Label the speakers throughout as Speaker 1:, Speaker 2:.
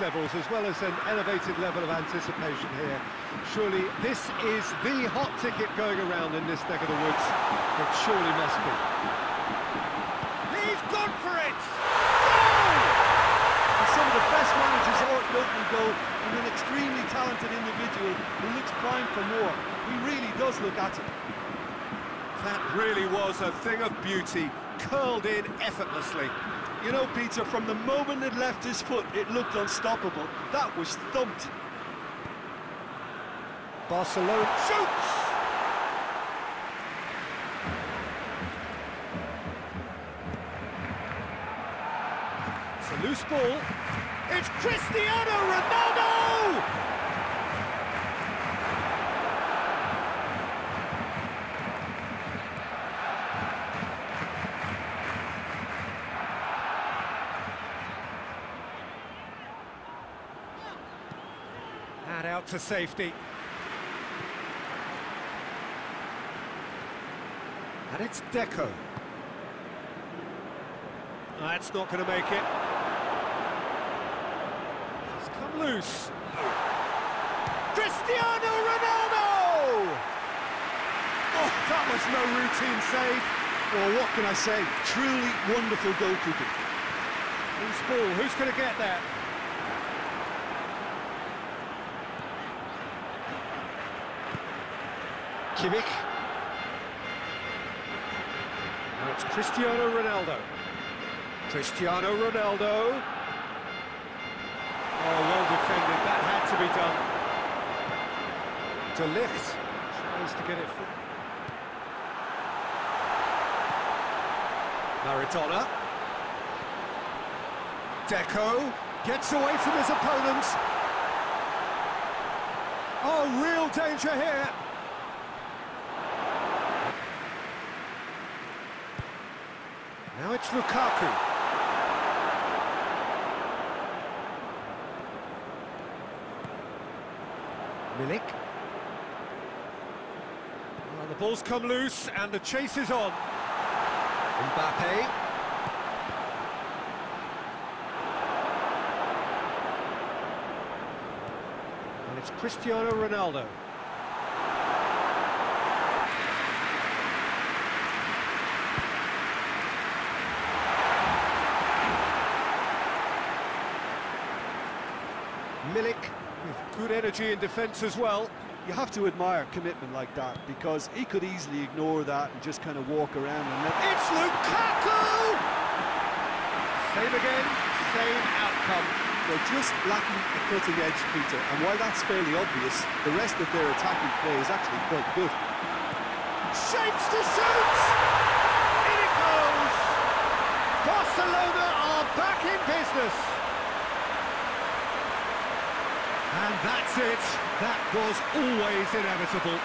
Speaker 1: levels as well as an elevated level of anticipation here. Surely this is the hot ticket going around in this neck of the woods. It surely must be.
Speaker 2: He's gone for it! Goal!
Speaker 3: And some of the best managers ought to open goal from an extremely talented individual who looks primed for more. He really does look at it.
Speaker 1: That really was a thing of beauty, curled in effortlessly.
Speaker 3: You know, Peter, from the moment it left his foot, it looked unstoppable. That was thumped.
Speaker 1: Barcelona shoots! It's a loose ball.
Speaker 2: It's Cristiano Ronaldo!
Speaker 1: And out to safety. And it's Deco. That's not going to make it. It's come loose.
Speaker 2: Cristiano Ronaldo!
Speaker 1: Oh, that was no routine save.
Speaker 3: Well, what can I say? Truly wonderful goalkeeping.
Speaker 1: Loose ball, who's going to get that? Kimmich. Now it's Cristiano Ronaldo. Cristiano Ronaldo. Oh, well defended. That had to be done. De Ligt tries to get it. Maradona. Deco gets away from his opponents. Oh, real danger here. Now it's Lukaku. Milik. Well, the ball's come loose and the chase is on. Mbappe. And it's Cristiano Ronaldo. Milik with good energy in defence as well.
Speaker 3: You have to admire commitment like that because he could easily ignore that and just kind of walk around and let...
Speaker 1: It's Lukaku! Same again, same outcome.
Speaker 3: They're just lacking the cutting edge, Peter, and while that's fairly obvious, the rest of their attacking play is actually quite good.
Speaker 1: Shapes to shoot! In it goes! Barcelona are back in business! And that's it. That was always inevitable.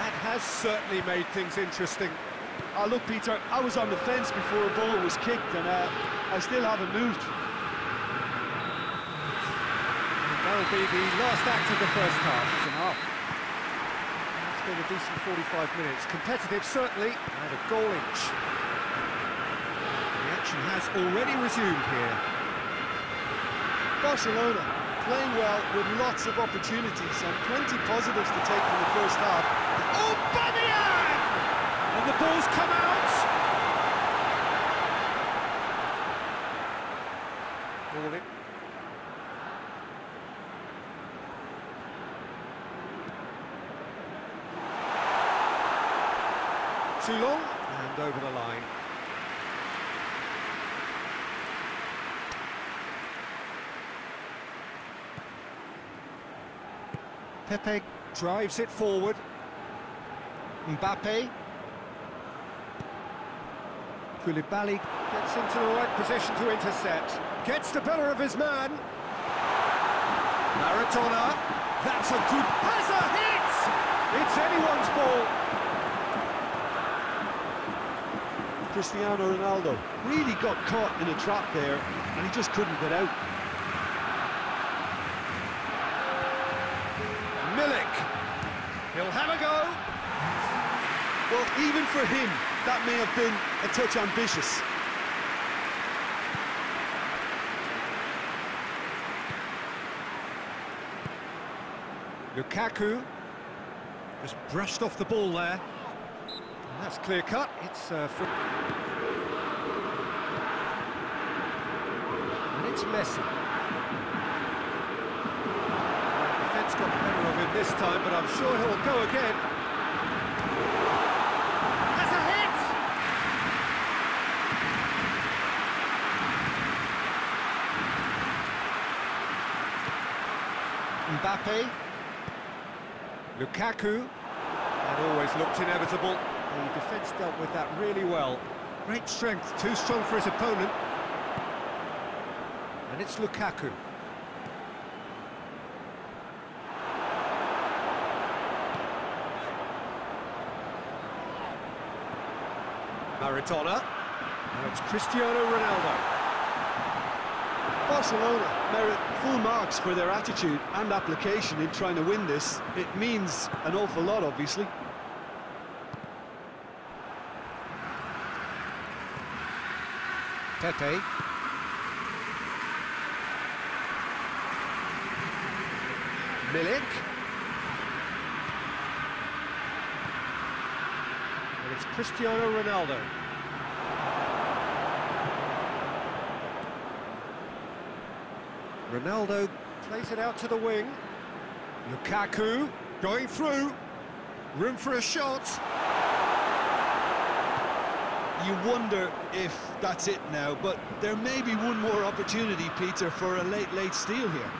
Speaker 1: That has certainly made things interesting.
Speaker 3: Ah, look, Peter, I was on the fence before a ball was kicked, and uh, I still haven't moved.
Speaker 1: That'll be the last act of the first half. It's. It's been a decent 45 minutes. Competitive, certainly, and a goal inch. The action has already resumed here.
Speaker 3: Barcelona playing well with lots of opportunities and plenty positives to take from the first half.
Speaker 1: Oh, Aubameyang! And the ball's come out. In. Too long and over the line. Pepe drives it forward. Mbappe. Koulibaly gets into the right position to intercept. Gets the better of his man. Maradona. That's a good... Has a hit! It's anyone's ball.
Speaker 3: Cristiano Ronaldo really got caught in a trap there, and he just couldn't get out. Well, even for him, that may have been a touch ambitious.
Speaker 1: Lukaku just brushed off the ball there. And that's clear cut. It's uh, and it's Messi. The defence got the better of him this time, but I'm sure he'll go again. Mbappe. Lukaku. That always looked inevitable. The defence dealt with that really well. Great strength, too strong for his opponent. And it's Lukaku. Maradona. Now it's Cristiano Ronaldo.
Speaker 3: Barcelona merit full marks for their attitude and application in trying to win this. It means an awful lot, obviously.
Speaker 1: Pepe. Milik. And it's Cristiano Ronaldo. Ronaldo plays it out to the wing. Lukaku going through. Room for a shot.
Speaker 3: You wonder if that's it now, but there may be one more opportunity, Peter, for a late, late steal here.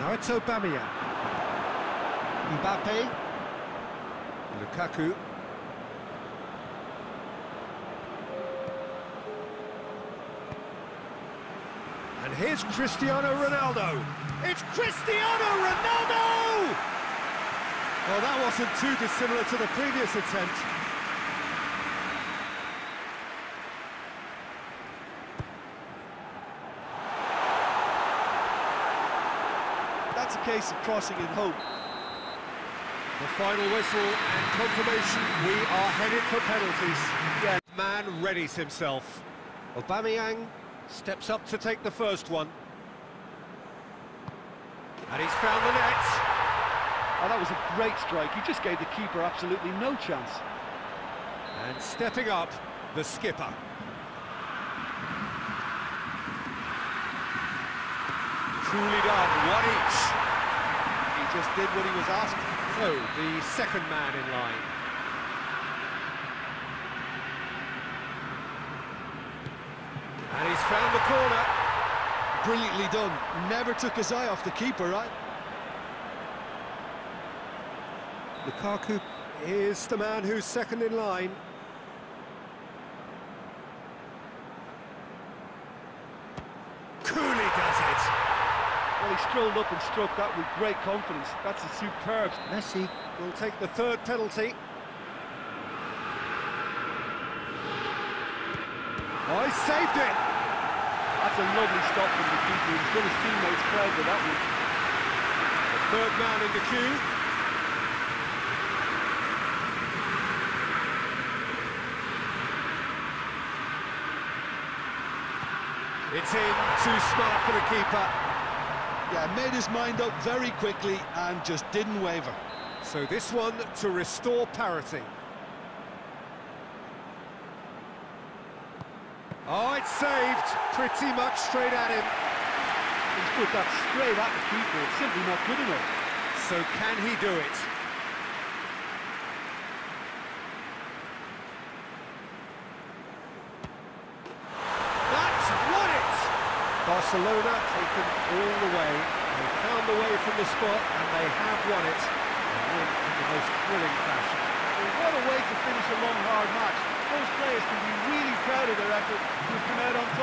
Speaker 1: Now it's Aubameyang. Mbappe. Lukaku. And here's Cristiano Ronaldo. It's Cristiano Ronaldo! Well, that wasn't too dissimilar to the previous attempt.
Speaker 3: That's a case of crossing in hope.
Speaker 1: The final whistle and confirmation, we are headed for penalties. Yeah. Man readies himself. Aubameyang steps up to take the first one. And he's found the net.
Speaker 3: Oh, that was a great strike. He just gave the keeper absolutely no chance.
Speaker 1: And stepping up, the skipper. Truly done, one each.
Speaker 3: He just did what he was asked.
Speaker 1: So, the second man in line. And he's found the corner.
Speaker 3: Brilliantly done. Never took his eye off the keeper, right?
Speaker 1: Lukaku is the man who's second in line. Cooley does it.
Speaker 3: Well, he strolled up and struck that with great confidence. That's a superb.
Speaker 1: Messi will take the third penalty. Oh, he saved it.
Speaker 3: That's a lovely stop from the keeper. He's got his teammates proud with that one.
Speaker 1: The third man in the queue. It's in, too smart for the keeper.
Speaker 3: Yeah, made his mind up very quickly and just didn't waver.
Speaker 1: So this one to restore parity. Oh, it's saved, pretty much straight at him.
Speaker 3: He's put that straight at the keeper. It's simply not good enough.
Speaker 1: So can he do it? That's won it! Barcelona taken all the way. They found the way from the spot and they have won it. In the most thrilling fashion.
Speaker 3: What a way to finish a long, hard match. Those players can be really proud of their effort to come out on top.